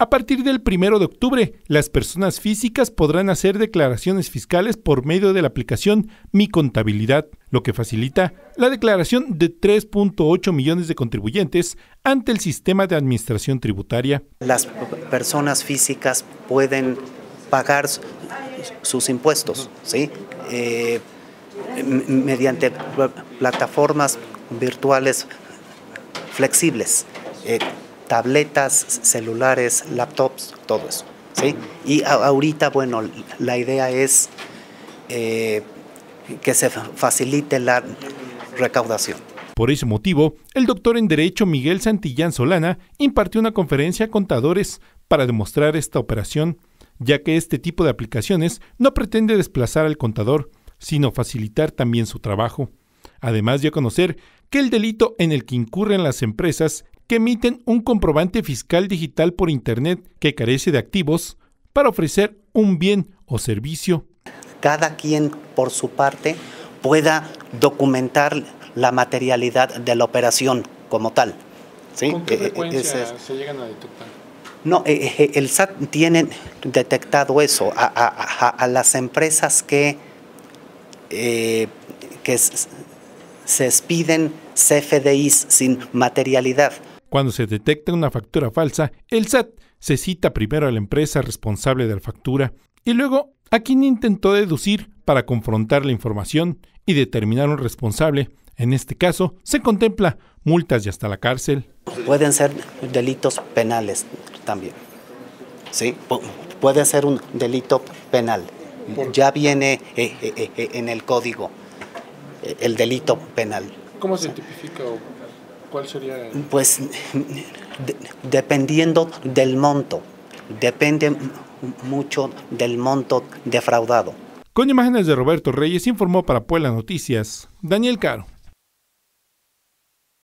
A partir del 1 de octubre, las personas físicas podrán hacer declaraciones fiscales por medio de la aplicación Mi Contabilidad, lo que facilita la declaración de 3.8 millones de contribuyentes ante el sistema de administración tributaria. Las personas físicas pueden pagar sus impuestos, ¿sí? Eh, mediante plataformas virtuales flexibles. Eh, tabletas, celulares, laptops, todo eso. ¿sí? Y ahorita, bueno, la idea es eh, que se facilite la recaudación. Por ese motivo, el doctor en Derecho Miguel Santillán Solana impartió una conferencia a contadores para demostrar esta operación, ya que este tipo de aplicaciones no pretende desplazar al contador, sino facilitar también su trabajo. Además dio a conocer que el delito en el que incurren las empresas que emiten un comprobante fiscal digital por Internet que carece de activos para ofrecer un bien o servicio. Cada quien por su parte pueda documentar la materialidad de la operación como tal. ¿Sí? ¿Con qué eh, frecuencia se llegan a detectar? No, eh, eh, el SAT tiene detectado eso a, las empresas que, que se expiden CFDIs sin materialidad cuando se detecta una factura falsa, el SAT se cita primero a la empresa responsable de la factura y luego a quien intentó deducir para confrontar la información y determinar un responsable. En este caso, se contempla multas y hasta la cárcel. Pueden ser delitos penales también. Sí, puede ser un delito penal. Ya viene eh, eh, eh, en el código el delito penal. ¿Cómo se tipifica ¿Cuál sería? Pues dependiendo del monto, depende mucho del monto defraudado. Con imágenes de Roberto Reyes informó para Puebla Noticias, Daniel Caro.